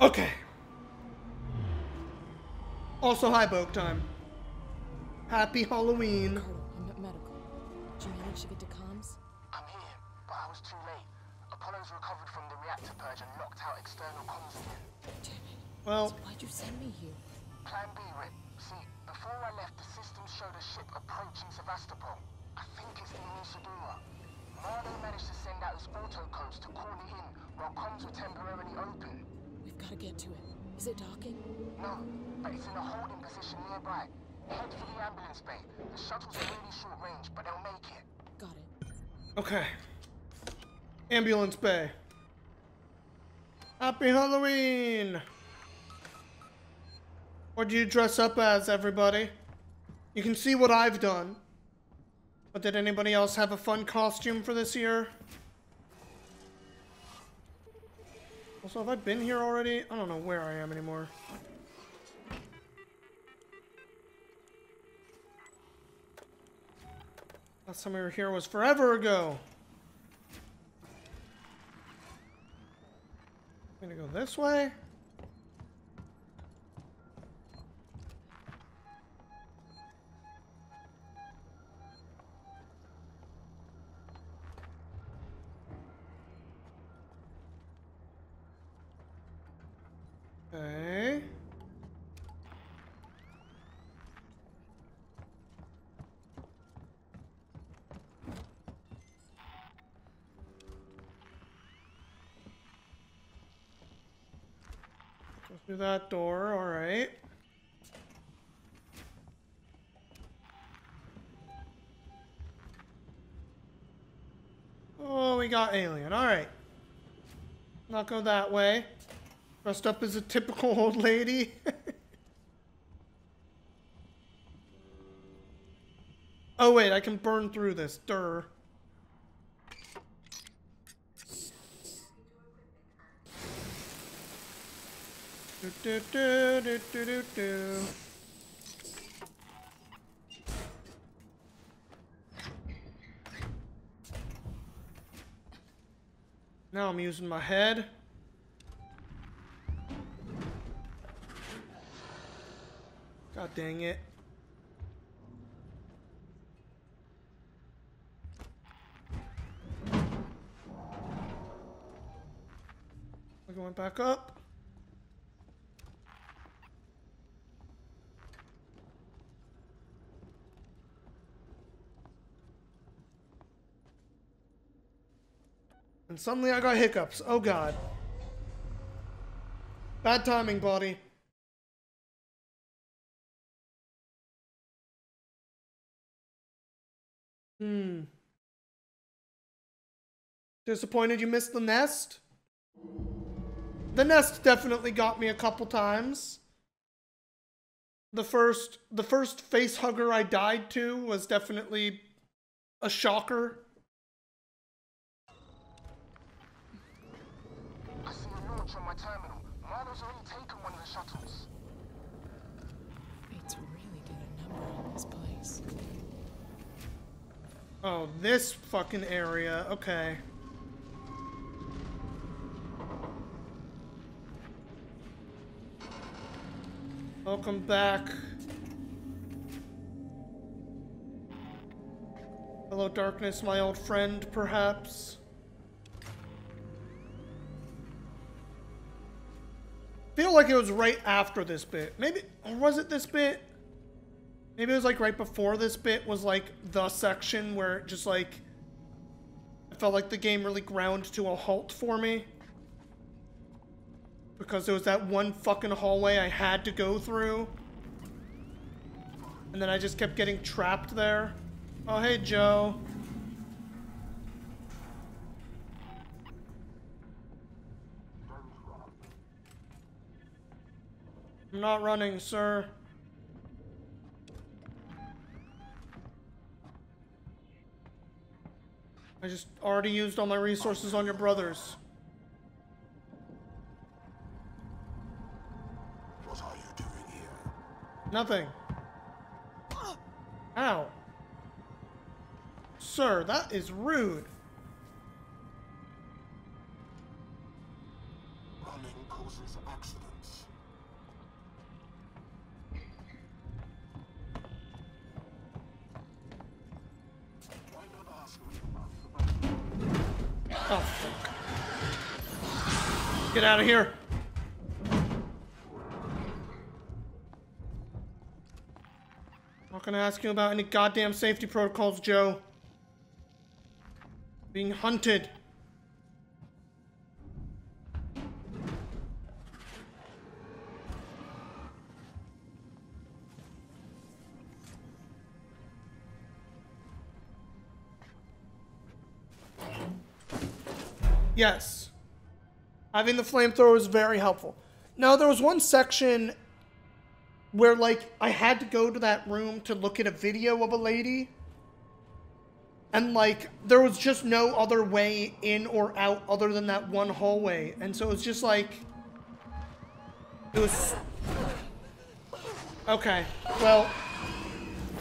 Okay. Also, hi, Boke time. Happy Halloween. Carter, I'm at medical. Did you manage to get to comms? I'm here, but I was too late. Apollo's recovered from the reactor purge and locked out external comms again. Damn it. Well, So why'd you send me here? Plan B, Rip. See, before I left, the system showed a ship approaching Sevastopol. I think it's the Anesidora. Marlow managed to send out his auto codes to call it in while comms were temporarily open. We've got to get to it. Is it docking? No, but it's in a holding position nearby. Head for the ambulance bay. The shuttles are really short range, but they'll make it. Got it. okay. Ambulance Bay. Happy Halloween! What do you dress up as, everybody? You can see what I've done. But did anybody else have a fun costume for this year? Also, have I been here already? I don't know where I am anymore. Last time we were here was forever ago. I'm gonna go this way. Okay. Go through that door, alright. Oh, we got alien, alright. Not go that way. Dressed up as a typical old lady. oh wait, I can burn through this. Durr. Do, do, do, do, do, do, do. Now I'm using my head. God dang it. We're going back up. And suddenly I got hiccups. Oh god. Bad timing, body. Hmm. Disappointed you missed the nest? The nest definitely got me a couple times. The first the first face hugger I died to was definitely a shocker. Oh, this fucking area. Okay. Welcome back. Hello, darkness, my old friend, perhaps. Feel like it was right after this bit. Maybe, or was it this bit? Maybe it was like right before this bit was like the section where it just like I felt like the game really ground to a halt for me. Because there was that one fucking hallway I had to go through. And then I just kept getting trapped there. Oh, hey, Joe. I'm not running, sir. I just already used all my resources on your brothers. What are you doing here? Nothing. Ow. Sir, that is rude. Get out of here. I'm Not gonna ask you about any goddamn safety protocols, Joe. Being hunted. Yes. Having the flamethrower was very helpful. Now, there was one section where, like, I had to go to that room to look at a video of a lady. And, like, there was just no other way in or out other than that one hallway. And so it was just like. It was. Okay. Well,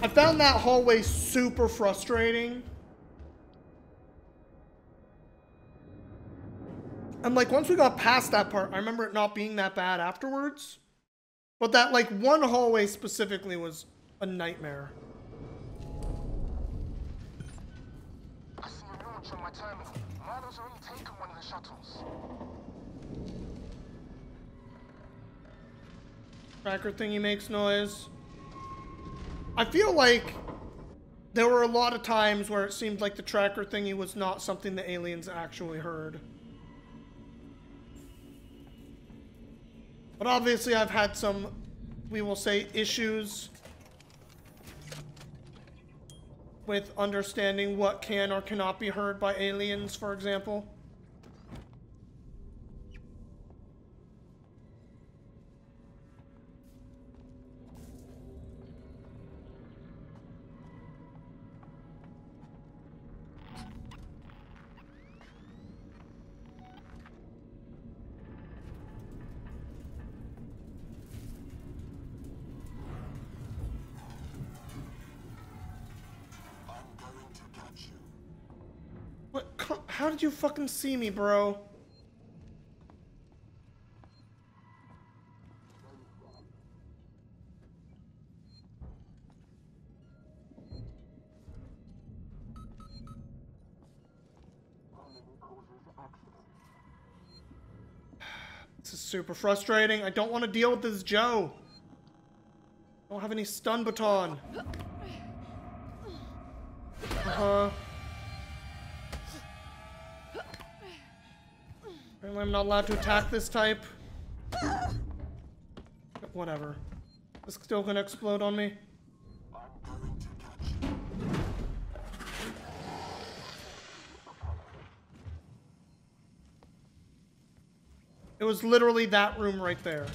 I found that hallway super frustrating. And like once we got past that part, I remember it not being that bad afterwards. But that like one hallway specifically was a nightmare. I see a launch on my terminal. Marlow's already taken one of the shuttles. Tracker thingy makes noise. I feel like there were a lot of times where it seemed like the tracker thingy was not something the aliens actually heard. But obviously I've had some, we will say, issues with understanding what can or cannot be heard by aliens, for example. How did you fucking see me, bro? This is super frustrating. I don't want to deal with this Joe. I don't have any stun baton. Uh-huh. Apparently I'm not allowed to attack this type. Whatever. It's still gonna explode on me? It was literally that room right there.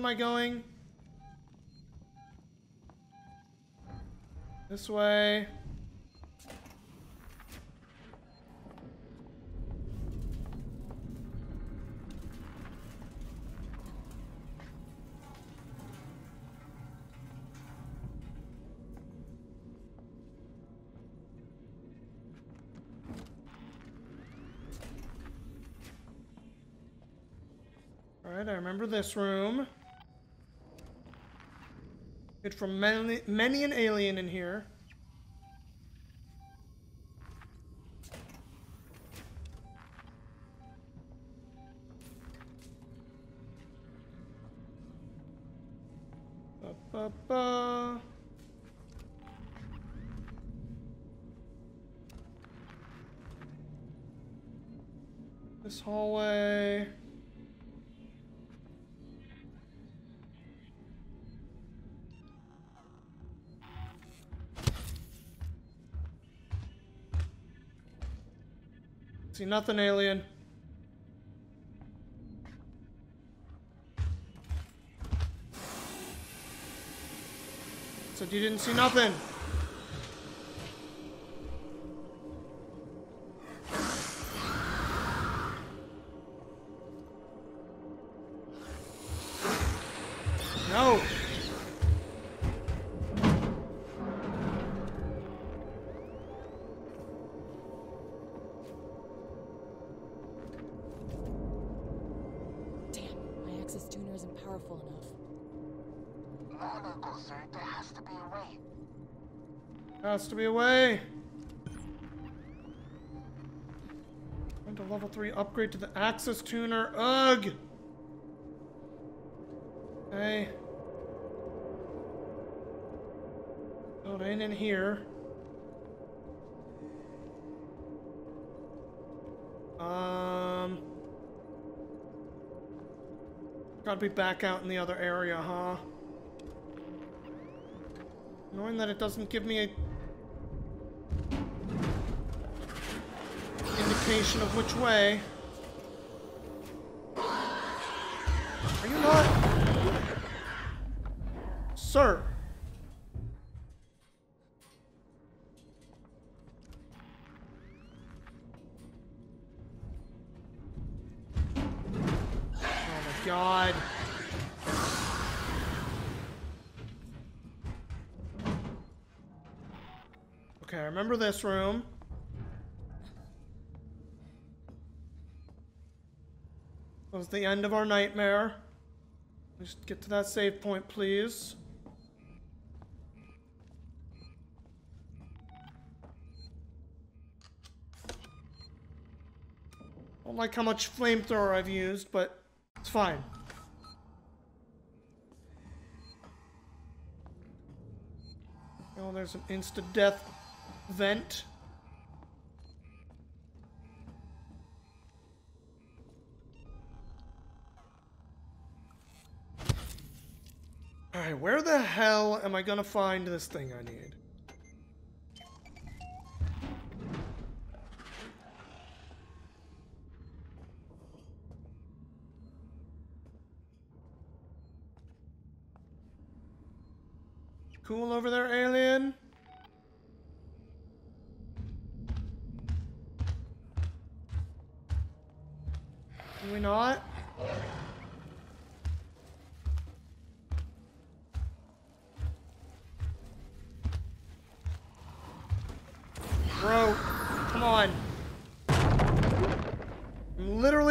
Am I going? This way. Alright, I remember this room. Good from many, many an alien in here. See nothing, alien. Said you didn't see nothing. Has to be a way. Going to level 3 upgrade to the Access Tuner. Ugh! Okay. It ain't in here. Um. Gotta be back out in the other area, huh? Knowing that it doesn't give me a indication of which way. Are you not? Sir. Oh my god. Okay, I remember this room. Was the end of our nightmare. Just get to that save point, please. Don't like how much flamethrower I've used, but it's fine. Oh, there's an insta-death vent. Hell am I gonna find this thing I need? Cool over there, alien? Can we not?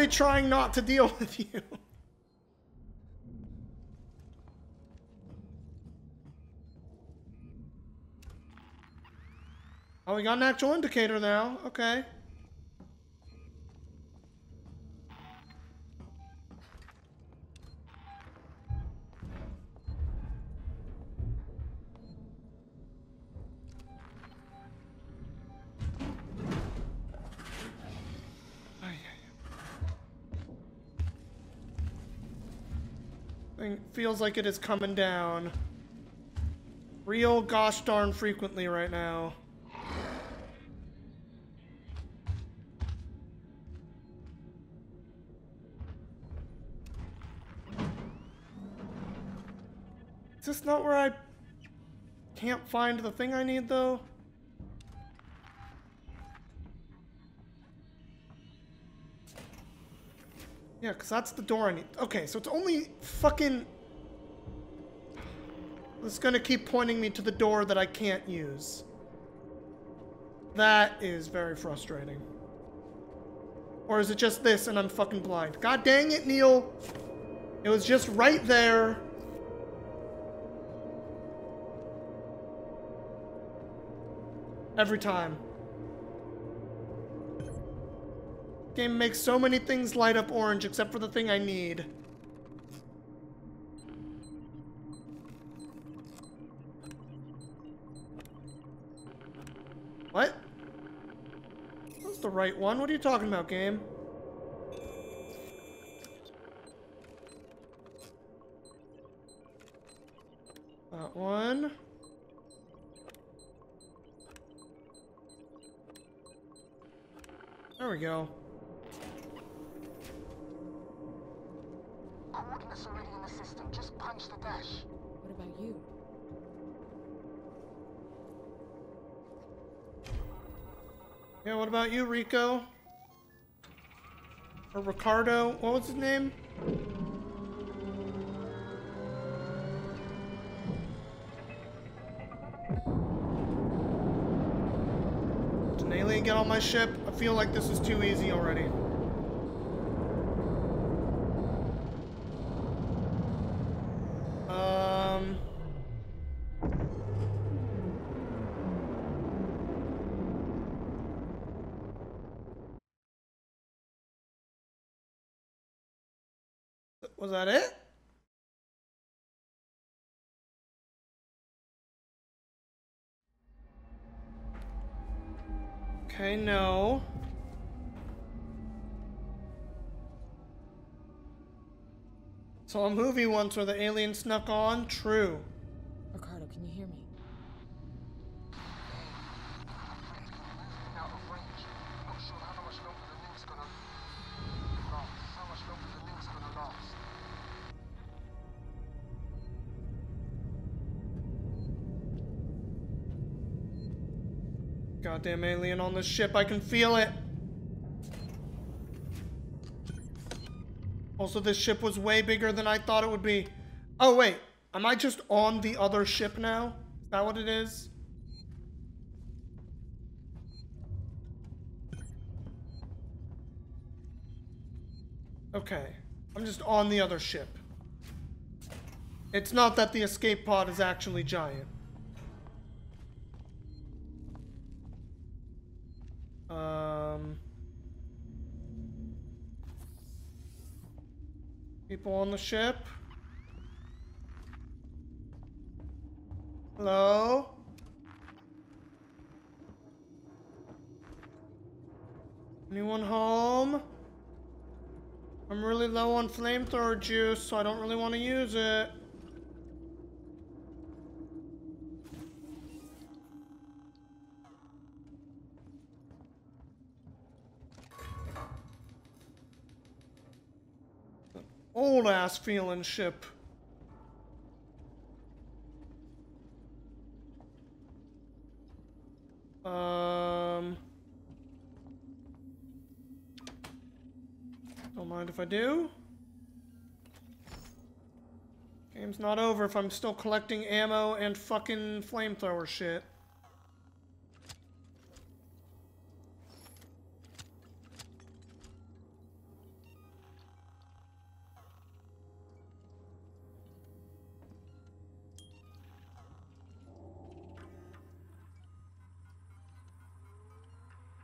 Trying not to deal with you. Oh, we got an actual indicator now. Okay. Feels like it is coming down. Real gosh darn frequently right now. Is this not where I can't find the thing I need, though? Yeah, because that's the door I need. Okay, so it's only fucking... It's gonna keep pointing me to the door that I can't use. That is very frustrating. Or is it just this and I'm fucking blind? God dang it, Neil! It was just right there. Every time. Game makes so many things light up orange except for the thing I need. The right one. What are you talking about, game? That one. There we go. What about you, Rico? Or Ricardo? What was his name? Did an alien get on my ship? I feel like this is too easy already. Saw a movie once where the alien snuck on. True. Ricardo, can you hear me? Out of range. Not sure how much longer the link's gonna last. How much longer the link's gonna last. Goddamn alien on the ship. I can feel it. Also, this ship was way bigger than I thought it would be. Oh, wait. Am I just on the other ship now? Is that what it is? Okay. I'm just on the other ship. It's not that the escape pod is actually giant. People on the ship. Hello? Anyone home? I'm really low on flamethrower juice, so I don't really want to use it. Old ass feeling ship. Um. Don't mind if I do. Game's not over if I'm still collecting ammo and fucking flamethrower shit.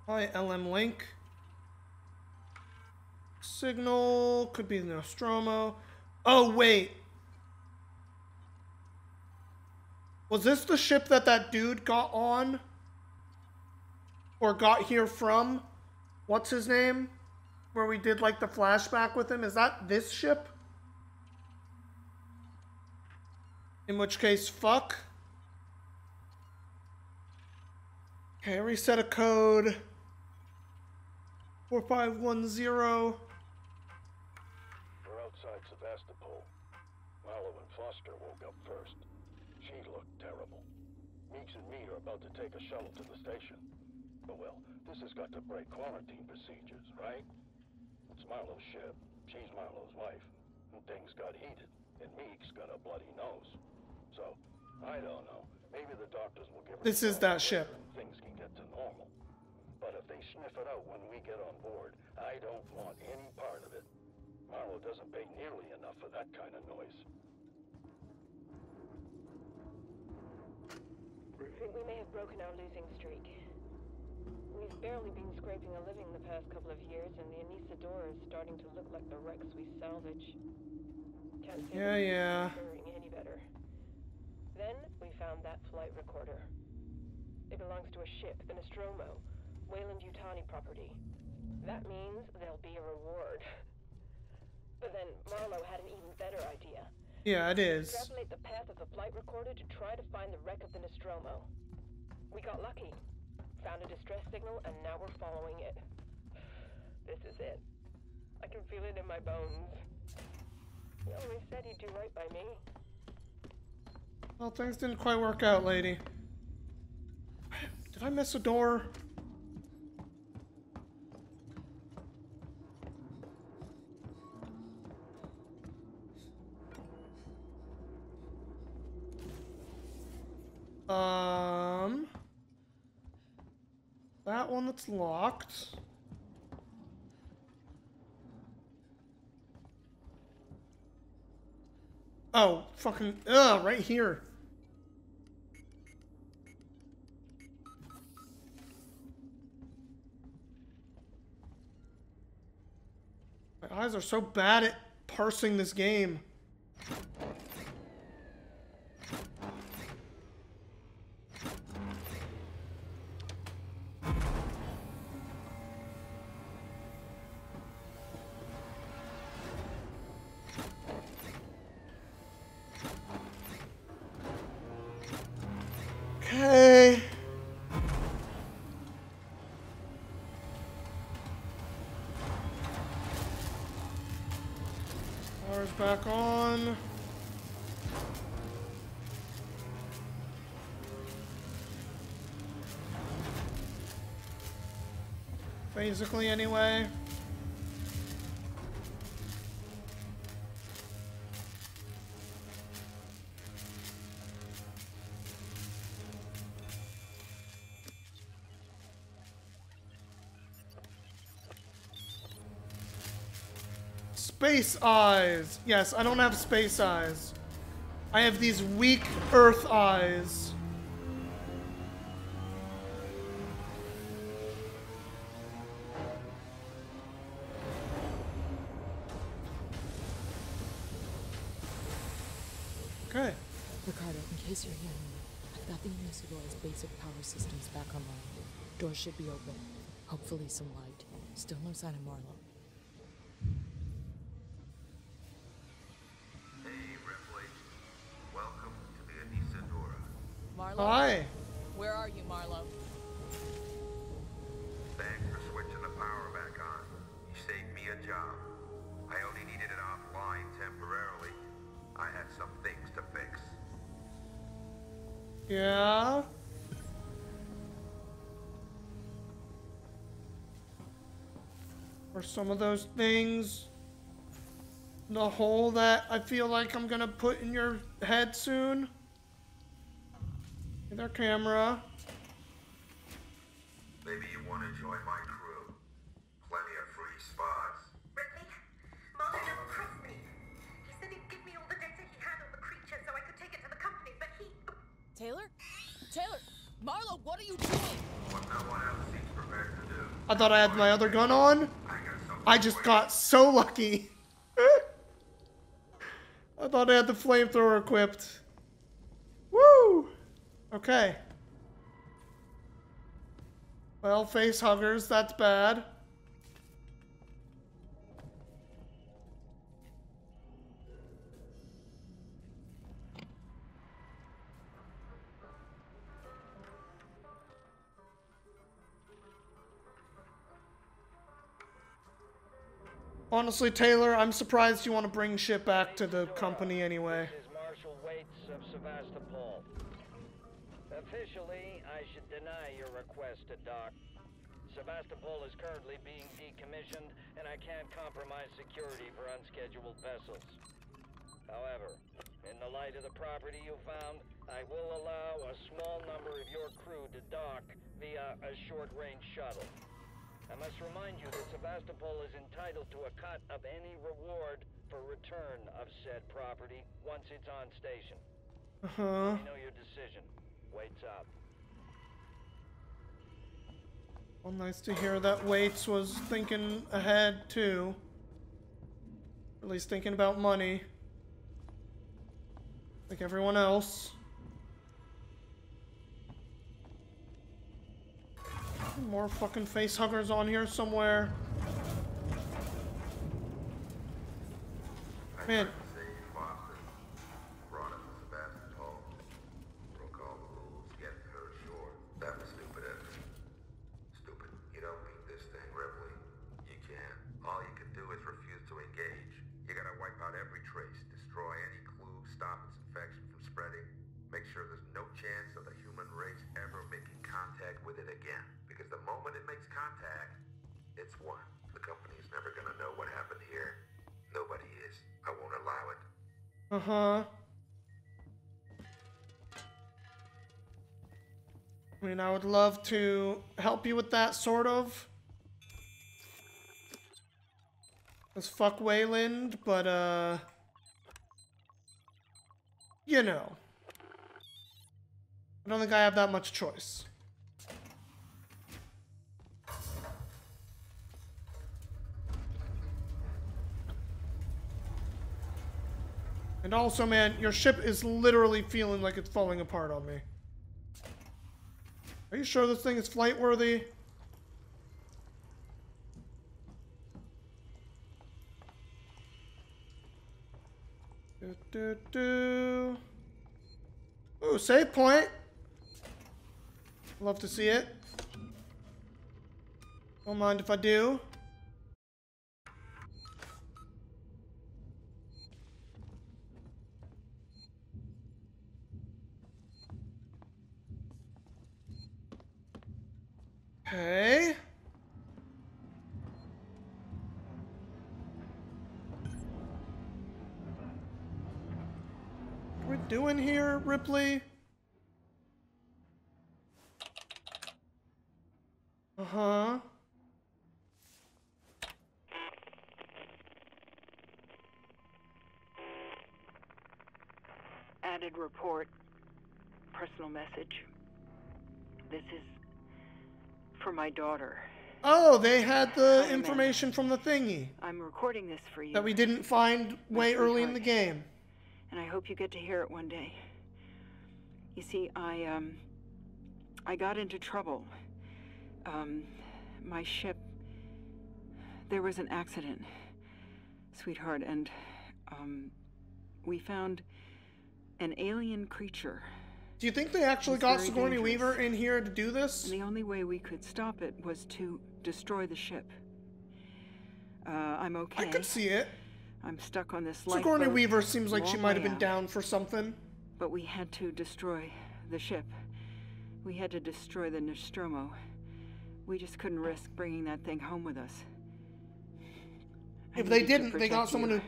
Hi, LM Link. Signal could be the Nostromo. Oh, wait. Was this the ship that that dude got on? Or got here from? What's his name? Where we did like the flashback with him? Is that this ship? In which case, fuck. Okay, reset a code. 4510. We're outside Sevastopol. Marlow and Foster woke up first. She looked terrible. Meeks and me are about to take a shuttle to the station. But well, this has got to break quarantine procedures, right? It's Marlow's ship. She's Marlow's wife. And things got heated. And Meeks got a bloody nose. So, I don't know. Maybe the doctors will give her This is that ship. Things can get to normal. But if they sniff it out when we get on board, I don't want any part of it. Marlow doesn't pay nearly enough for that kind of noise. think we may have broken our losing streak. We've barely been scraping a living the past couple of years, and the Anesidora is starting to look like the wrecks we salvage. Can't say Yeah, yeah. any better. Then we found that flight recorder. It belongs to a ship, the Nostromo, Weyland-Yutani property. That means there'll be a reward. But then Marlow had an even better idea. Yeah, it is. Extrapolate the path of the flight recorder to try to find the wreck of the Nostromo. We got lucky. Found a distress signal, and now we're following it. This is it. I can feel it in my bones. He always said he'd do right by me. Well, things didn't quite work out, lady. Did I miss a door? Um, that one that's locked. Oh, fucking, ugh, right here. My eyes are so bad at parsing this game. Basically, anyway. Space eyes. Yes, I don't have space eyes. I have these weak Earth eyes. Open. Hopefully some light. Still no sign of Marlow. Some of those things. The hole that I feel like I'm gonna put in your head soon. Hey there, camera. Maybe you want to join my crew. Plenty of free spots. Ripley, Marlow just pressed me. He said he'd give me all the data he had on the creature so I could take it to the company, but he... Taylor? Taylor! Marlow, what are you doing? What no one else seems prepared to do. I thought I had my other gun on. I just got so lucky. I thought I had the flamethrower equipped. Woo! Okay. Well, face huggers, that's bad. Honestly, Taylor, I'm surprised you want to bring shit back to the company anyway. This is Marshal Waits of Sevastopol. Officially, I should deny your request to dock. Sevastopol is currently being decommissioned, and I can't compromise security for unscheduled vessels. However, in the light of the property you found, I will allow a small number of your crew to dock via a short-range shuttle. I must remind you that Sevastopol is entitled to a cut of any reward for return of said property once it's on station. Uh huh. I know your decision. Waits up. Well, nice to hear that Waits was thinking ahead too. At least thinking about money. Like everyone else. More fucking face huggers on here somewhere. Man. tried to save Boston. Brought him to Sevastopol. Broke all the rules, getting her ashore. That was stupid of me. Stupid. You don't beat this thing, Ripley. You can't. All you can do is refuse to engage. You gotta wipe out every trace, destroy stop its infection from spreading, make sure there's no chance of the human race ever making contact with it again. Because the moment it makes contact, it's won. The company's never gonna know what happened here. Nobody is. I won't allow it. Uh huh. I mean, I would love to help you with that, sort of. As fuck Weyland, but, uh. You know. I don't think I have that much choice. And also, man, your ship is literally feeling like it's falling apart on me. Are you sure this thing is flight worthy? Do, do, do. Ooh, save point. Love to see it. Don't mind if I do. Okay. What are we doing here, Ripley? Uh-huh. Added report. Personal message. This is for my daughter. Oh, they had the information from the thingy I'm recording this for you. that we didn't find way early in the game. and I hope you get to hear it one day. You see, I um I got into trouble. Um my ship there was an accident, sweetheart, and um we found an alien creature. Do you think they actually got Sigourney dangerous. Weaver in here to do this? And the only way we could stop it was to destroy the ship. Uh, I'm okay. I could see it. I'm stuck on this Sigourney Weaver seems like she might have been out. down for something. But we had to destroy the ship. We had to destroy the Nostromo. We just couldn't risk bringing that thing home with us. I If they didn't, they got someone you. who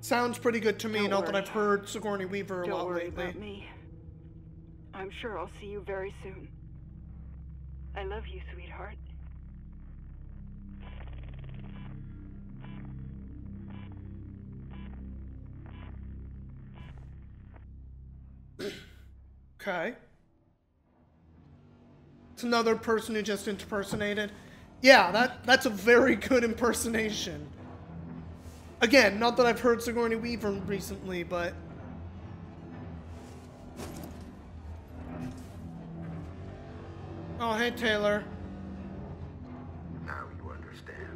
sounds pretty good to me. Don't Not that. I've heard Sigourney Weaver a Don't lot worry lately. about me. I'm sure I'll see you very soon. I love you, sweetheart. Okay. It's another person who just impersonated. Yeah, that that's a very good impersonation. Again, not that I've heard Sigourney Weaver recently, but Oh, hey Taylor. Now you understand.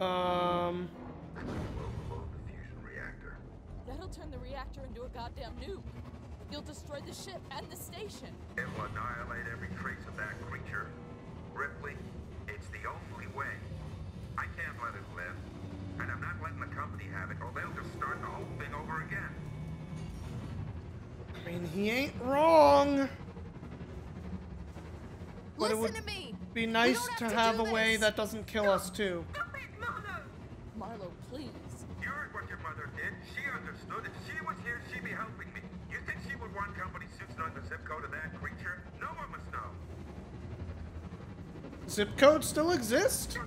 Um Overload the fusion reactor. That'll turn the reactor into a goddamn nuke. You'll destroy the ship and the station. It will annihilate every trace of that creature. Ripley, it's the only way. I can't let it live. And I'm not letting the company have it, or they'll just start mean, he ain't wrong. But it would to me. be nice don't to have have do a way that doesn't kill us too. Stop Marlow! Marlow, please. You heard what your mother did. She understood. If she was here, she'd be helping me. You think she would want company suits knowing the zip code of that creature? No one must know. Zip codes still exist?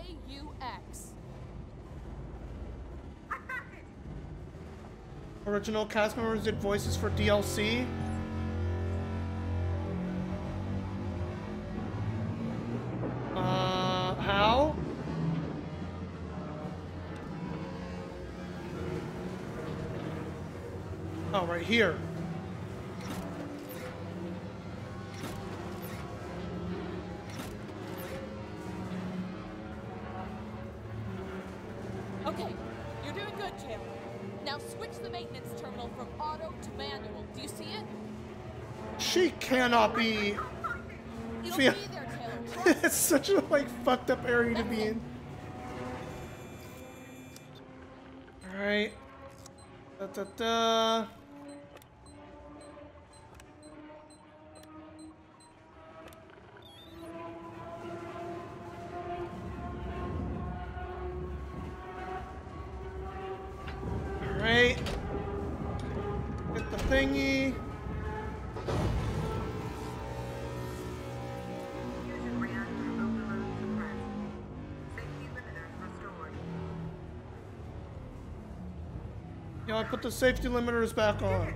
AUX. Original cast members did voices for DLC. Uh, how? Oh, right here. Cannot be. Feel- be there, Taylor. It's such a like fucked up area to be in. Alright. Da da da. Put the safety limiters back on.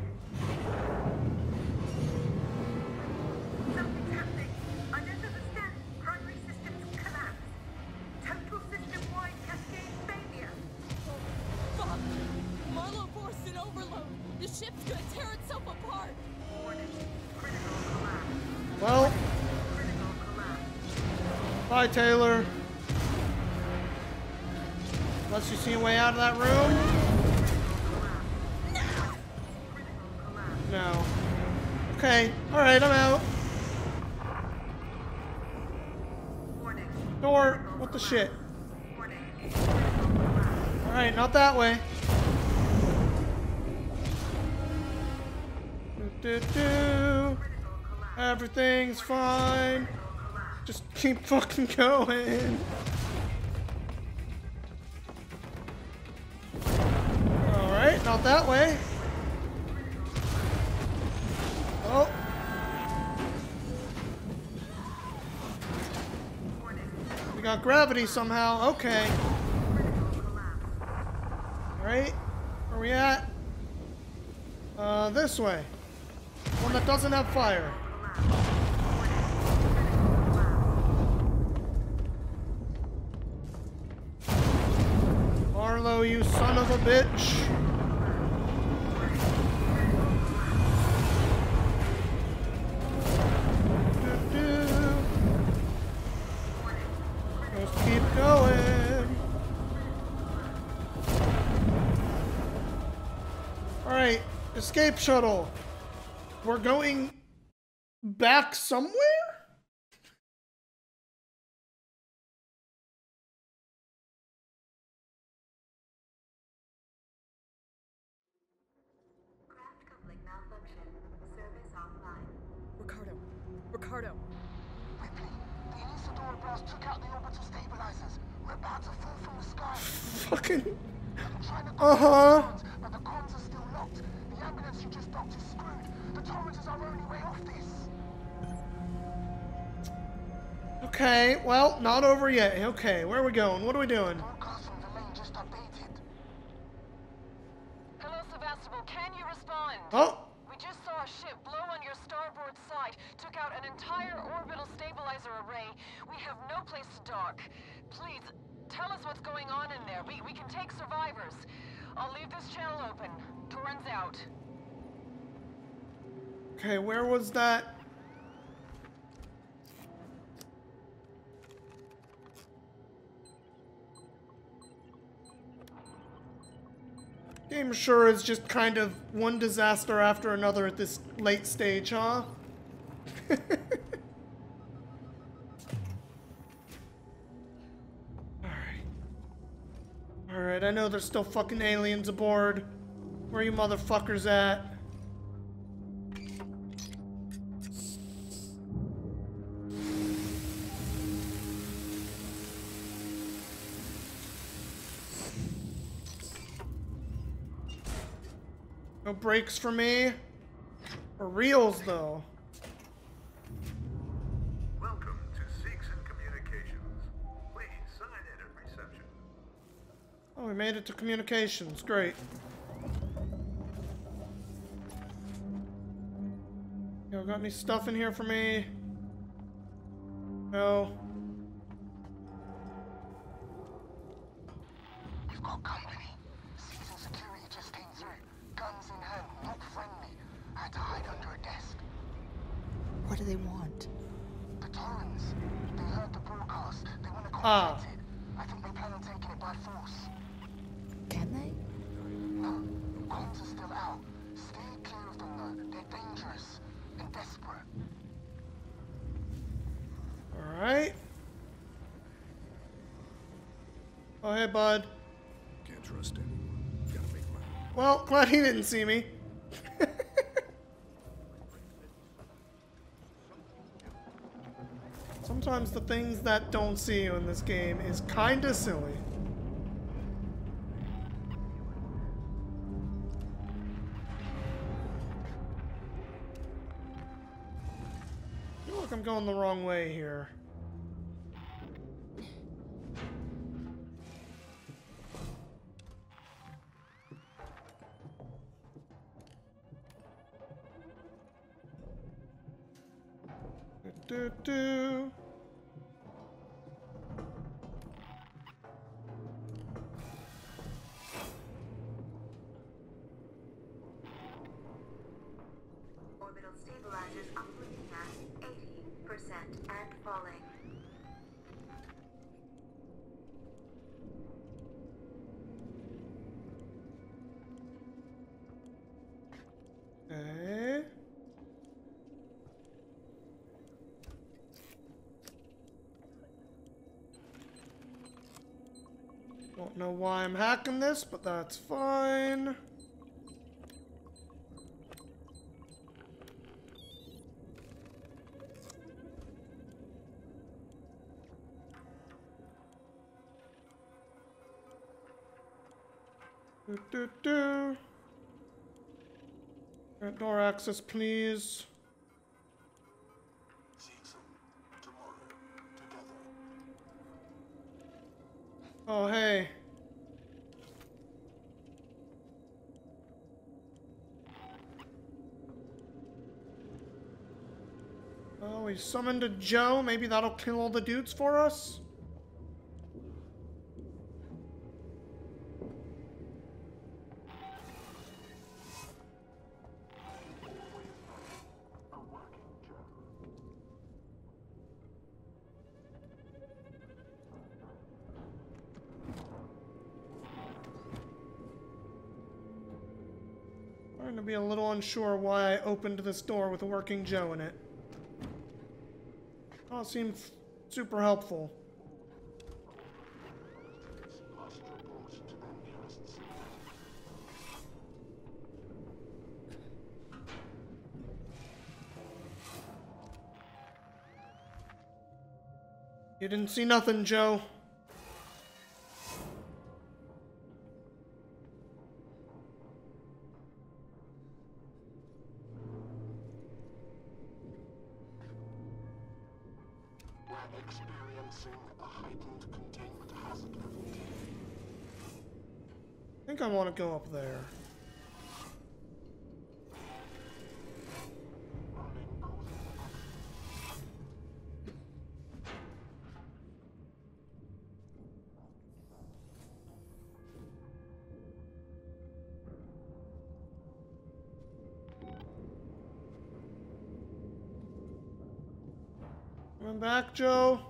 Keep fucking going. Alright, not that way. Oh. We got gravity somehow. Okay. Alright. Where we at? Uh, this way. One that doesn't have fire. You son of a bitch. Keep going. Alright, escape shuttle. We're going back somewhere? Okay, where are we going? What are we doing? Broadcast from the lane just updated. Hello, Sevastopol. Can you respond? Oh, We just saw a ship blow on your starboard side, took out an entire orbital stabilizer array. We have no place to dock. Please, tell us what's going on in there. We, we can take survivors. I'll leave this channel open. Torrens out. okay, where was that? Game sure is just kind of one disaster after another at this late stage, huh? Alright. I know there's still fucking aliens aboard. Where you motherfuckers at? Breaks for me. Or reels, though. Welcome to Seegson Communications. Please sign in at reception. Oh, we made it to communications. Great. Yo, got any stuff in here for me? No. See me. Sometimes the things that don't see you in this game is kinda silly. Do, do. Don't know why I'm hacking this, but that's fine. Do, do, do. Door access, please. season tomorrow together. Oh, hey. Oh, we summoned a Joe. Maybe that'll kill all the dudes for us? I'm going to be a little unsure why I opened this door with a working Joe in it. Seemed f- super helpful. You didn't see nothing, Joe. Joe.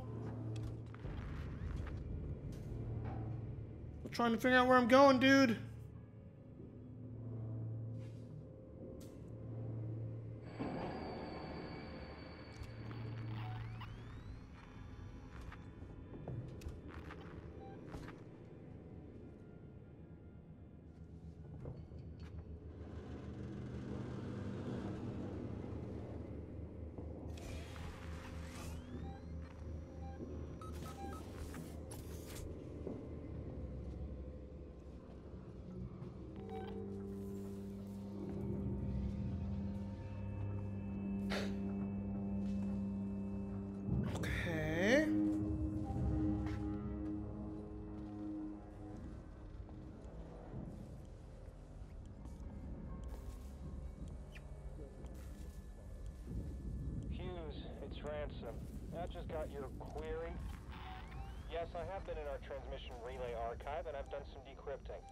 I'm trying to figure out where I'm going, dude. Got your query. Yes, I have been in our transmission relay archive, and I've done some decrypting.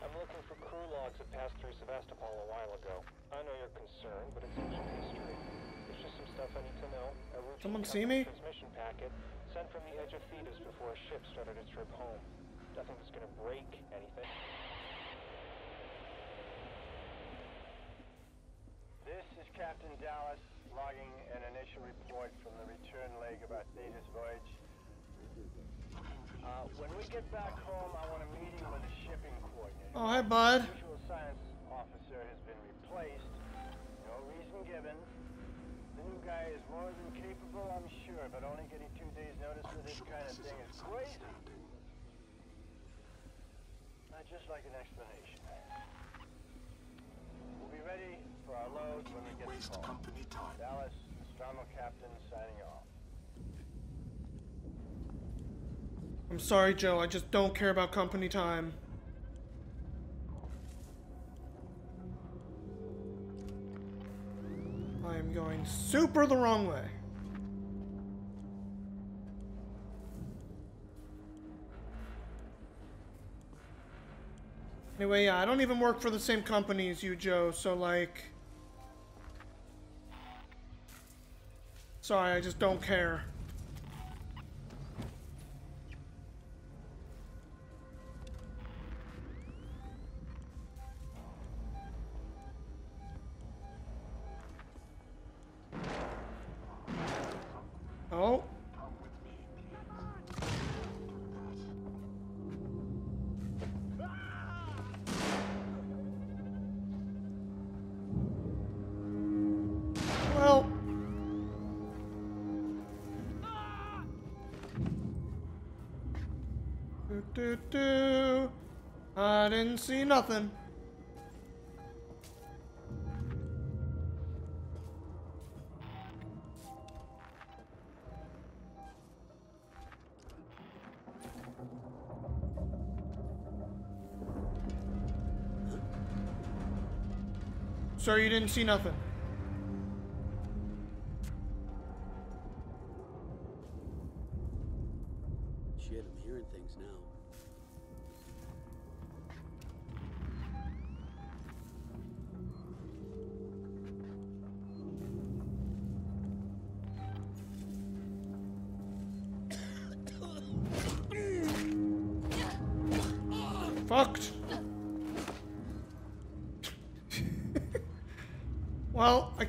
I'm looking for crew logs that passed through Sevastopol a while ago. I know you're concerned, but it's ancient history. There's just some stuff I a routine Someone see me? transmission packet sent from the edge of Thetis before a ship started its trip home. Nothing that's gonna break anything. This is Captain Dallas, logging an initial report from the return leg of our Thetis voyage. Uh, when we get back home, I want a meeting with the shipping coordinator. Oh, hi, bud. The usual science officer has been replaced. No reason given. The new guy is more than capable, I'm sure, but only getting two days' notice for this kind of thing is crazy. I'd just like an explanation. We'll be ready for our load when we get Waste home. company time. Dallas, Nostromo Captain, signing off. I'm sorry, Joe. I just don't care about company time. I am going super the wrong way. Anyway, yeah, I don't even work for the same company as you, Joe, so like... Sorry, I just don't care. Do. I didn't see nothing. Sir, you didn't see nothing.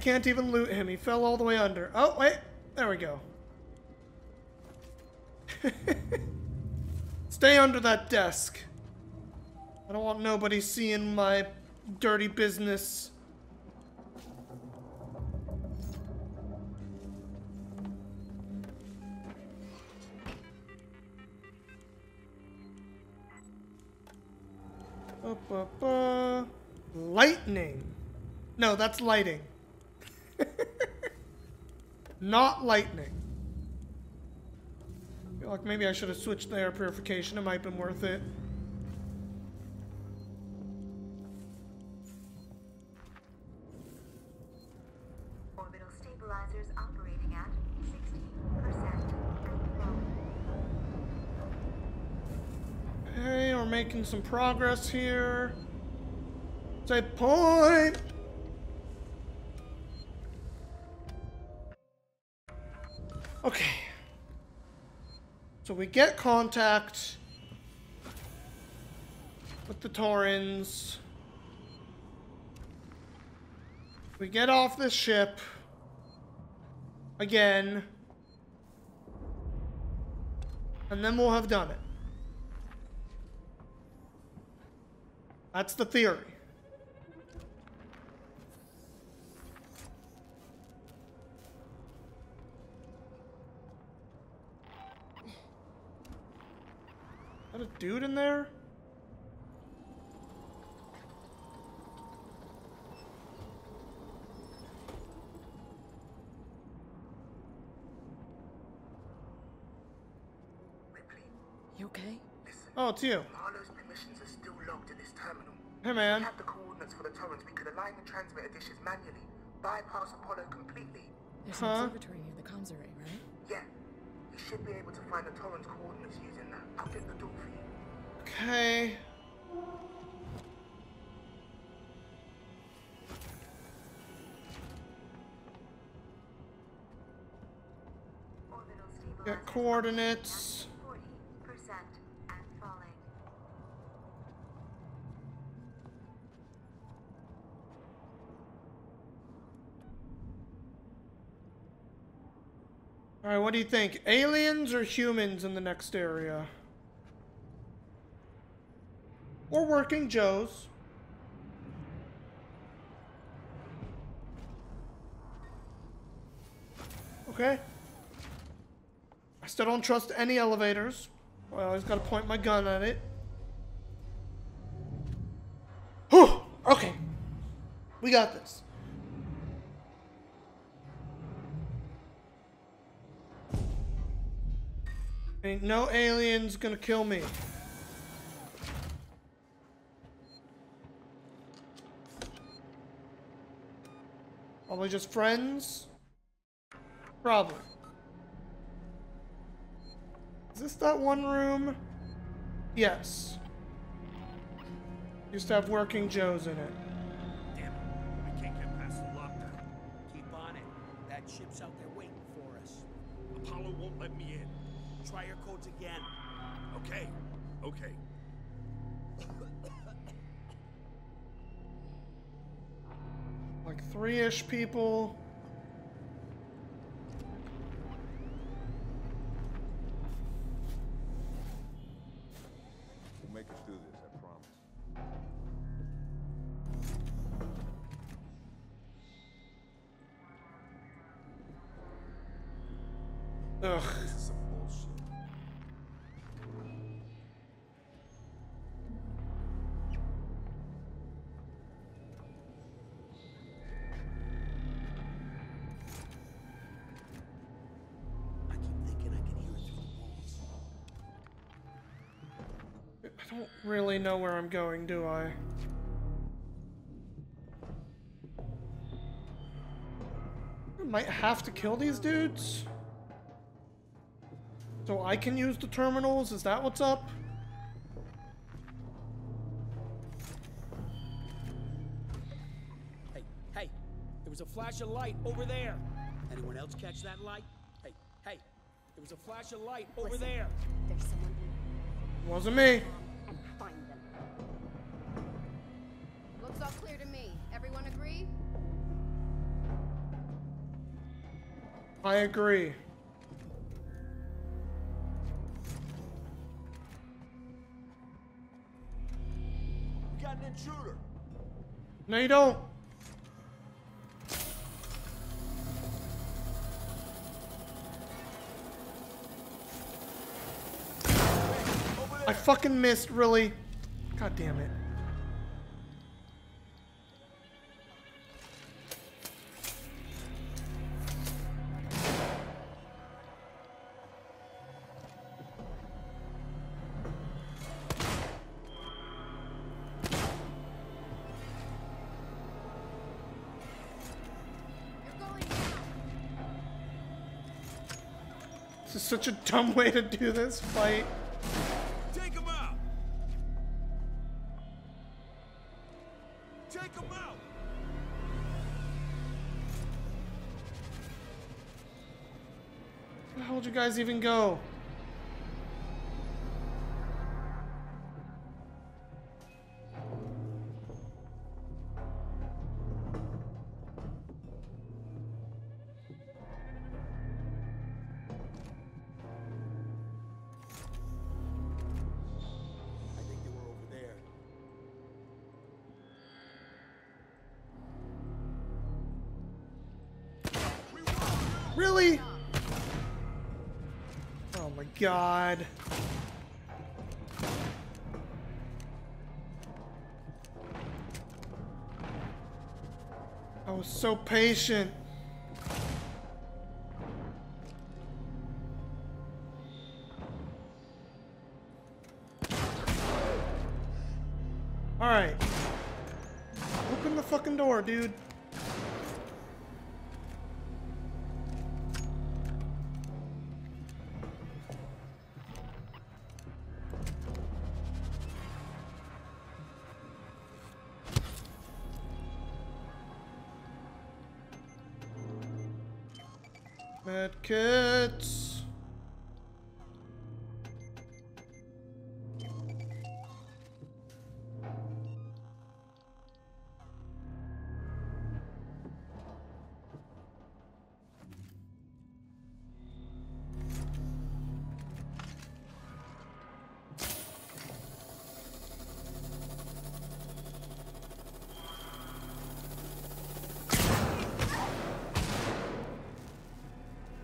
Can't even loot him. He fell all the way under. Oh, wait. There we go. Stay under that desk. I don't want nobody seeing my dirty business. Lightning. No, that's lighting. Not lightning. feel like maybe I should have switched the air purification. It might have been worth it. Orbital stabilizers operating at 60% and. Hey, we're making some progress here. Say point. Okay. So we get contact with the Torrens. We get off this ship again. And then we'll have done it. That's the theory. Dude in there? You okay? Oh, it's you. Marlow's permissions are still logged in this terminal. Hey, man. If we had the coordinates for the Torrens, we could align the transmitter dishes manually, bypass Apollo completely. There's Huh? an observatory near the comms array, right? Yeah, we should be able to find the Torrens' coordinates using that. I'll get the door for you. Okay. Get coordinates. 40% and falling. Alright, what do you think? Aliens or humans in the next area? Or working Joes? Okay. I still don't trust any elevators. I always gotta point my gun at it. Whew! Okay. We got this. Ain't no aliens gonna kill me. Probably just friends? Probably. Is this that one room? Yes. Used to have working Joes in it. Damn it. We can't get past the lockdown. Keep on it. That ship's out there waiting for us. Apollo won't let me in. Try your codes again. Okay. Okay. People. We'll make it through this, I promise. Ugh. Don't really know where I'm going, do I? I might have to kill these dudes? So I can use the terminals? Is that what's up? Hey, hey, there was a flash of light over there. Anyone else catch that light? Hey, hey, there was a flash of light over Listen, there. There's someone in Wasn't me. Looks all clear to me. Everyone agree? I agree. We got an intruder. No, you don't. I fucking missed, really. God damn it. Such a dumb way to do this fight. Take him out. Take him out. Where the hell did you guys even go? God. I was so patient.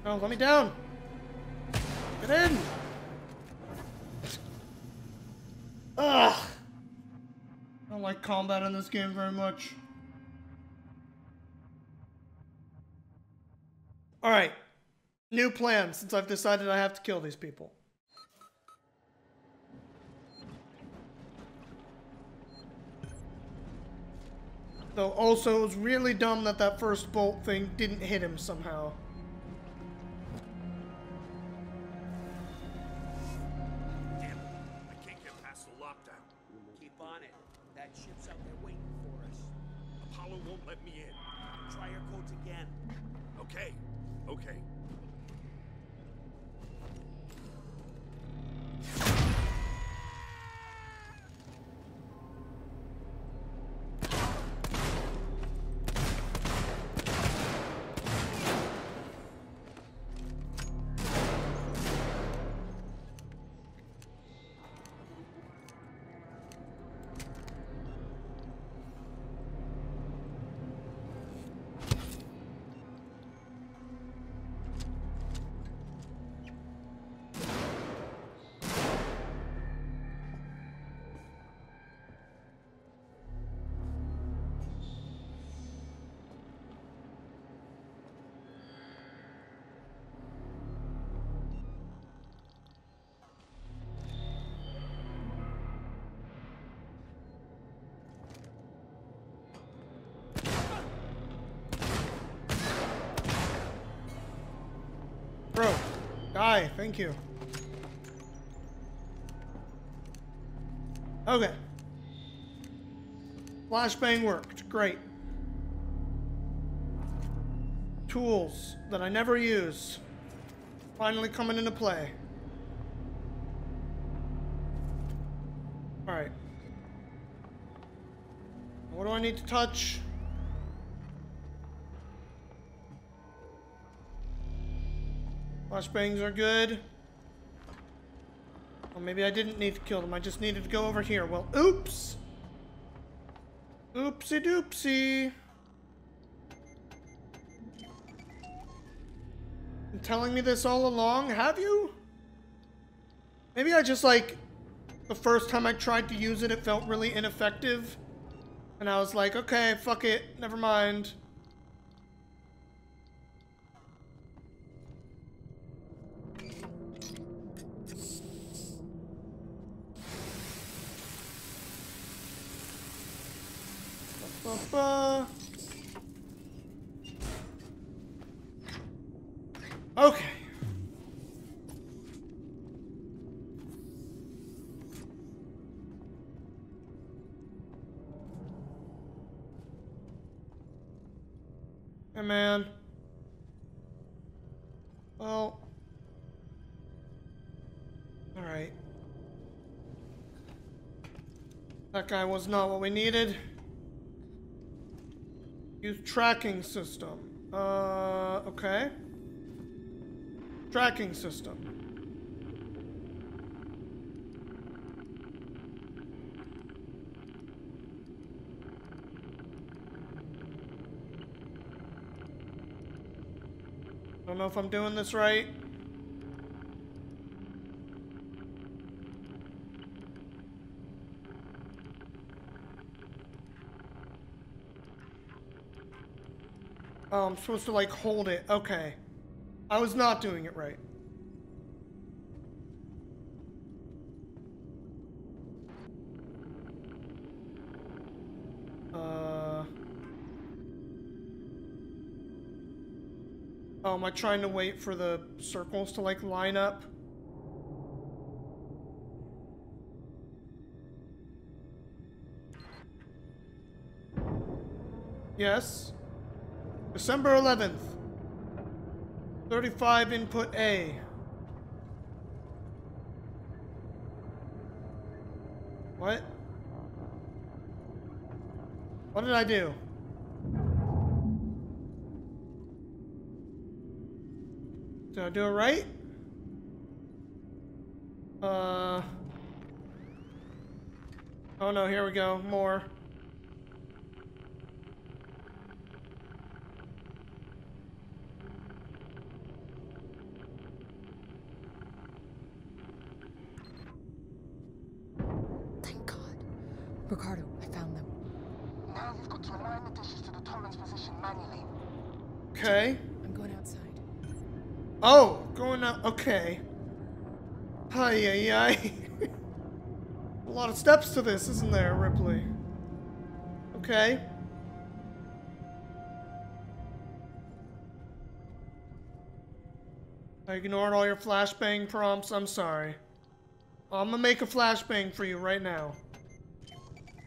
Oh, let me down. Get in. Ugh. I don't like combat in this game very much. Alright. New plan since I've decided I have to kill these people. Though also it was really dumb that that first bolt thing didn't hit him somehow. Bro, die. Thank you. Okay. Flashbang worked. Great. Tools that I never use. Finally coming into play. Alright. What do I need to touch? Flashbangs are good. Well, maybe I didn't need to kill them. I just needed to go over here. Well, oops! Oopsie doopsie. Telling me this all along, have you? Maybe I just like, the first time I tried to use it, it felt really ineffective. And I was like, okay, fuck it, never mind. Ba-ba. Okay. Hey, man. Well. Alright. That guy was not what we needed. Use tracking system. Uh, okay. Tracking system. Don't know if I'm doing this right. Oh, I'm supposed to like hold it. Okay. I was not doing it right. Uh. Oh, am I trying to wait for the circles to like line up? Yes. December 11th. 35 input A. What? What did I do? Did I do it right? Uh. Oh no, here we go. More. Ricardo, I found them. Now you've got to align the dishes to the Torrens position manually. Okay. I'm going outside. Oh, going out. Okay. Hi, yeah. A lot of steps to this, isn't there, Ripley? Okay. I ignored all your flashbang prompts. I'm sorry. I'm gonna make a flashbang for you right now.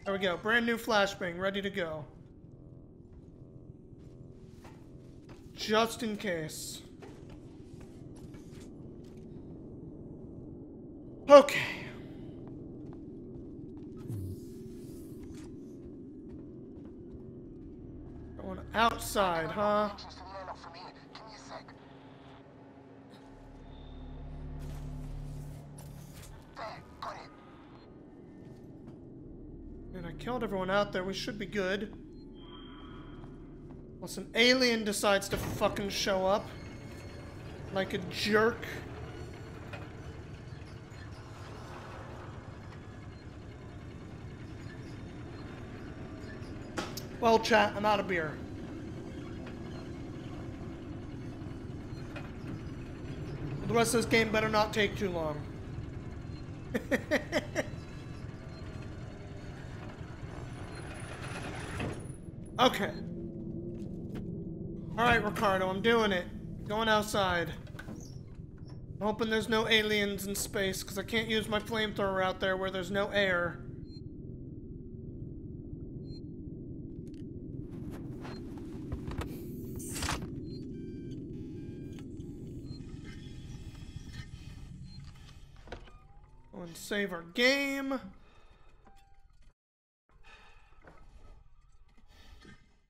There we go. Brand new flashbang, ready to go. Just in case. Okay. Going outside, huh? And I killed everyone out there. We should be good. Unless an alien decides to fucking show up. Like a jerk. Well, chat, I'm out of beer. The rest of this game better not take too long. okay. Alright, Ricardo, I'm doing it. Going outside. I'm hoping there's no aliens in space, because I can't use my flamethrower out there where there's no air. Go and save our game.